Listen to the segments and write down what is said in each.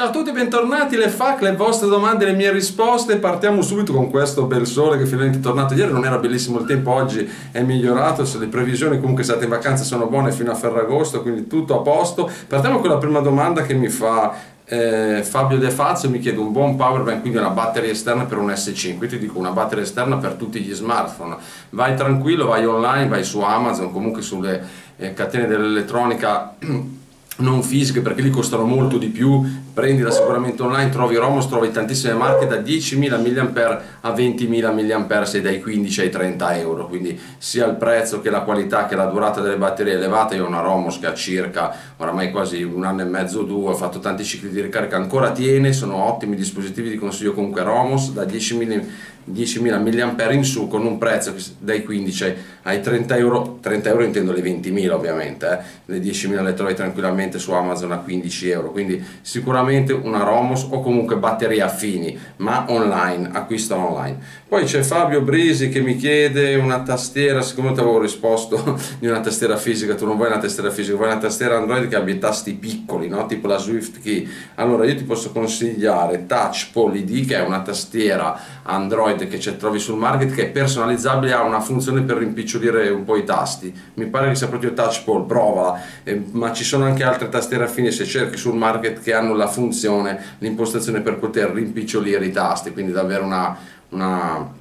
Ciao a tutti, bentornati, le FAC, le vostre domande, le mie risposte. Partiamo subito con questo bel sole che finalmente è tornato ieri. Non era bellissimo il tempo, oggi è migliorato. Le previsioni comunque state in vacanza sono buone fino a Ferragosto, quindi tutto a posto. Partiamo con la prima domanda che mi fa eh, Fabio De Fazio mi chiede un buon power bank, quindi una batteria esterna per un S5. Io ti dico una batteria esterna per tutti gli smartphone. Vai tranquillo, vai online, vai su Amazon, comunque sulle eh, catene dell'elettronica non fisiche perché lì costano molto di più, prendila sicuramente online, trovi Romos, trovi tantissime marche da 10.000 mAh a 20.000 mAh se dai 15 ai 30 euro, quindi sia il prezzo che la qualità che la durata delle batterie elevata, io ho una Romos che ha circa oramai quasi un anno e mezzo due, ho fatto tanti cicli di ricarica, ancora tiene, sono ottimi dispositivi di consiglio comunque Romos da 10.000 10.000 mAh in su con un prezzo dai 15 ai 30 euro, 30 euro intendo le 20.000 ovviamente, eh. le 10.000 le trovi tranquillamente su Amazon a 15 euro, quindi sicuramente una Romos o comunque batterie affini, ma online, acquista online. Poi c'è Fabio Brisi che mi chiede una tastiera, siccome ti avevo risposto di una tastiera fisica, tu non vuoi una tastiera fisica, vuoi una tastiera Android che abbia tasti piccoli, no? tipo la Swift Key, allora io ti posso consigliare Touch Poly D che è una tastiera Android che trovi sul market che è personalizzabile ha una funzione per rimpicciolire un po' i tasti mi pare che sia proprio touch ball provala eh, ma ci sono anche altre tastiere affini se cerchi sul market che hanno la funzione l'impostazione per poter rimpicciolire i tasti quindi davvero una, una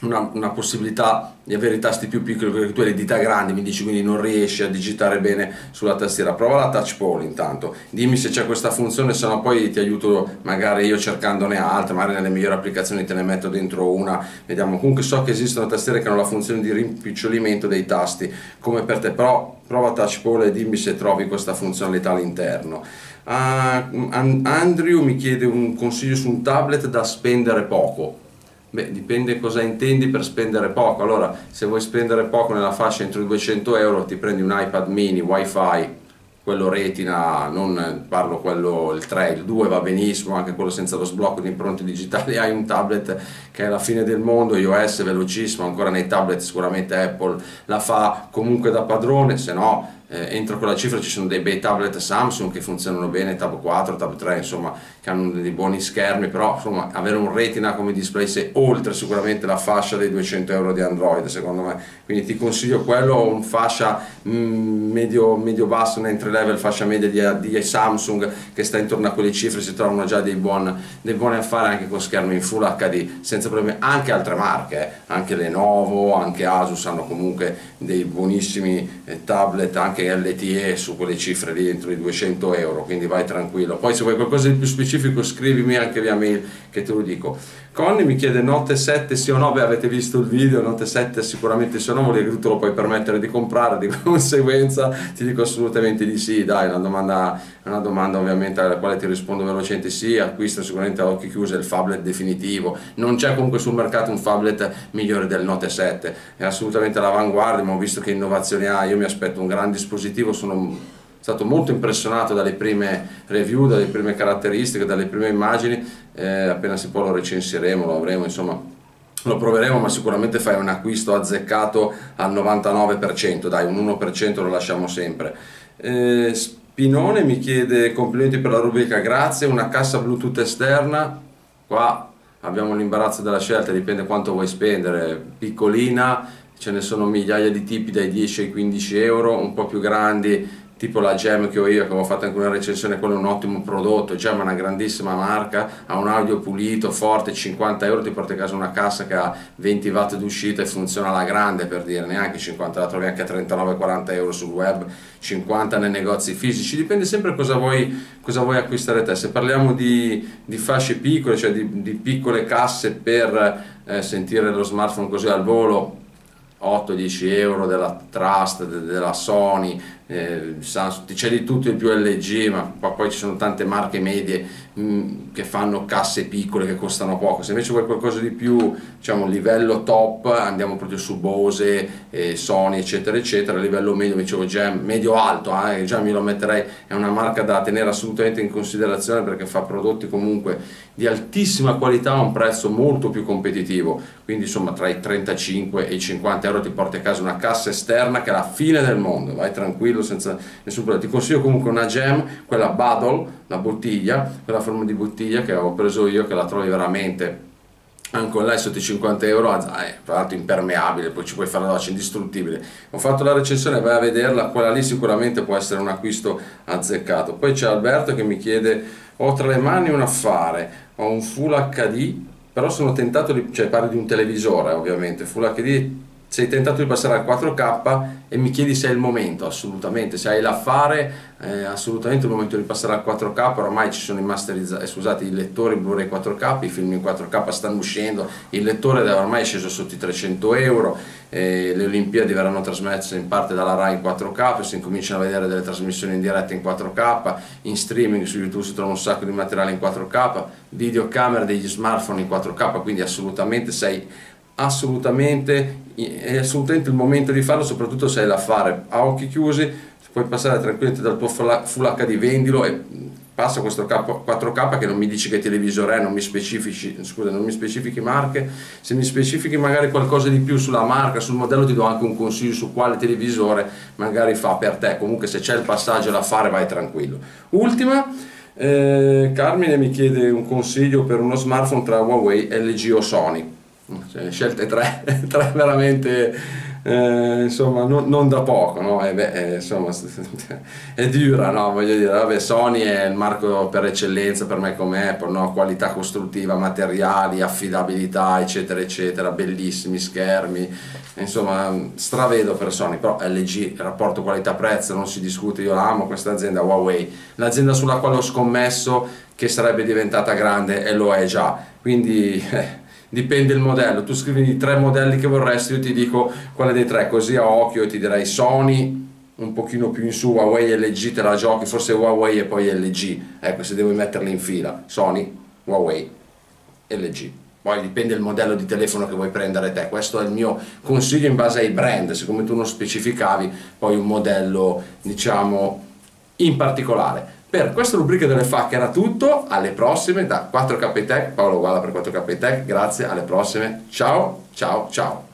una, una, possibilità di avere i tasti più piccoli perché tu hai le dita grandi mi dici quindi non riesci a digitare bene sulla tastiera. Prova la touch poll intanto. Dimmi se c'è questa funzione se no poi ti aiuto magari io cercandone altre magari nelle migliori applicazioni te ne metto dentro una. Vediamo. Comunque so che esistono tastiere che hanno la funzione di rimpicciolimento dei tasti come per te però prova touch poll e dimmi se trovi questa funzionalità all'interno. Uh, Andrew mi chiede un consiglio su un tablet da spendere poco Beh, dipende cosa intendi per spendere poco. Allora, se vuoi spendere poco nella fascia entro i 200 euro, ti prendi un iPad mini, wifi, quello retina, non parlo quello il 3, il 2 va benissimo, anche quello senza lo sblocco di impronte digitali, hai un tablet che è la fine del mondo, iOS velocissimo, ancora nei tablet sicuramente Apple la fa comunque da padrone, se no eh, entro quella cifra ci sono dei bei tablet Samsung che funzionano bene, Tab 4, Tab 3, insomma, che hanno dei buoni schermi, però insomma, avere un retina come display se oltre sicuramente la fascia dei 200 euro di Android, secondo me. Quindi ti consiglio quello un fascia mm, medio, medio basso, un entry level, fascia media di, di, Samsung che sta intorno a quelle cifre, si trovano già dei, buon, dei buoni affari anche con schermi in Full HD, senza problemi, anche altre marche, eh. Anche Lenovo, anche Asus hanno comunque dei buonissimi eh, tablet, anche LTE su quelle cifre lì entro i 200 euro, quindi vai tranquillo. Poi se vuoi qualcosa di più specifico scrivimi anche via mail che te lo dico. Conny mi chiede note 7 sì o no, beh avete visto il video, note 7 sicuramente sì o no, vuol dire che tu te lo puoi permettere di comprare, di conseguenza ti dico assolutamente di sì, dai, è una domanda, una domanda ovviamente alla quale ti rispondo velocemente sì, acquisto sicuramente a occhi chiusi il phablet definitivo, non c'è comunque sul mercato un phablet migliore del Note 7, è assolutamente all'avanguardia, ma ho visto che innovazioni ha, io mi aspetto un gran dispositivo, sono stato molto impressionato dalle prime review, dalle prime caratteristiche, dalle prime immagini, eh, appena si può lo recensiremo, lo avremo, insomma lo proveremo ma sicuramente fai un acquisto azzeccato al 99%, dai un 1% lo lasciamo sempre. Eh, Spinone mi chiede complimenti per la rubrica, grazie, una cassa Bluetooth esterna, qua abbiamo l'imbarazzo della scelta, dipende quanto vuoi spendere, piccolina, ce ne sono migliaia di tipi dai 10 ai 15 euro, un po' più grandi tipo la Gem che ho io, che avevo fatto anche una recensione, quello è un ottimo prodotto, Gem è una grandissima marca, ha un audio pulito, forte, 50 euro ti porta a casa una cassa che ha 20 watt d'uscita e funziona alla grande per dire, neanche 50, la trovi anche a 39-40 euro sul web, 50 nei negozi fisici, dipende sempre cosa vuoi, cosa vuoi acquistare te, se parliamo di, di fasce piccole, cioè di, di piccole casse per eh, sentire lo smartphone così al volo, 8-10 euro della Trust, della Sony, eh, c'è di tutto il più LG, ma poi ci sono tante marche medie mm, che fanno casse piccole che costano poco. Se invece vuoi qualcosa di più, diciamo livello top, andiamo proprio su Bose, eh, Sony, eccetera, eccetera. A livello medio, dicevo già medio alto, eh, già mi lo metterei, è una marca da tenere assolutamente in considerazione perché fa prodotti comunque di altissima qualità a un prezzo molto più competitivo. Quindi insomma tra i 35 e i 50 euro ti porti a casa una cassa esterna che è la fine del mondo, vai tranquillo senza nessun problema. Ti consiglio comunque una gem, quella Badol, la bottiglia, quella forma di bottiglia che avevo preso io, che la trovi veramente anche lei sotto i 50 euro è tra l'altro impermeabile poi ci puoi fare la doccia indistruttibile. Ho fatto la recensione vai a vederla quella lì sicuramente può essere un acquisto azzeccato. Poi c'è Alberto che mi chiede ho tra le mani un affare ho un full HD però sono tentato di cioè parli di un televisore ovviamente. Full HD sei tentato di passare al 4K e mi chiedi se è il momento, assolutamente, se hai l'affare, eh, assolutamente è il momento di passare al 4K, ormai ci sono i masterizzati, eh, scusate, i lettori Blu-ray 4K, i film in 4K stanno uscendo, il lettore ormai è sceso sotto i 300 euro, eh, le Olimpiadi verranno trasmesse in parte dalla RAI in 4K, si incominciano a vedere delle trasmissioni in diretta in 4K, in streaming su YouTube si trova un sacco di materiale in 4K, videocamere degli smartphone in 4K, quindi assolutamente sei assolutamente, è assolutamente il momento di farlo, soprattutto se hai da fare a occhi chiusi, puoi passare tranquillamente dal tuo Full HD, vendilo e passa questo 4K che non mi dici che televisore è, non mi specifici, scusa, non mi specifichi marche, se mi specifichi magari qualcosa di più sulla marca, sul modello ti do anche un consiglio su quale televisore magari fa per te, comunque se c'è il passaggio da fare vai tranquillo. Ultima, eh, Carmine mi chiede un consiglio per uno smartphone tra Huawei, LG o Sony cioè, scelte tre, tre veramente eh, insomma non, non, da poco no? e beh, eh, insomma è dura no? voglio dire vabbè, Sony è il marco per eccellenza per me come Apple no? qualità costruttiva materiali affidabilità eccetera eccetera bellissimi schermi insomma stravedo per Sony però LG rapporto qualità prezzo non si discute io amo questa azienda Huawei l'azienda sulla quale ho scommesso che sarebbe diventata grande e lo è già quindi eh, dipende il modello, tu scrivi i tre modelli che vorresti, io ti dico quale dei tre, così a occhio ti direi Sony, un pochino più in su, Huawei LG te la giochi, forse Huawei e poi LG, ecco se devo metterli in fila, Sony, Huawei LG. Poi dipende il modello di telefono che vuoi prendere te, questo è il mio consiglio in base ai brand, siccome tu non specificavi poi un modello diciamo in particolare. Per questa rubrica delle FAC era tutto, alle prossime da 4K Tech, Paolo Guala per 4K Tech, grazie, alle prossime, ciao, ciao, ciao.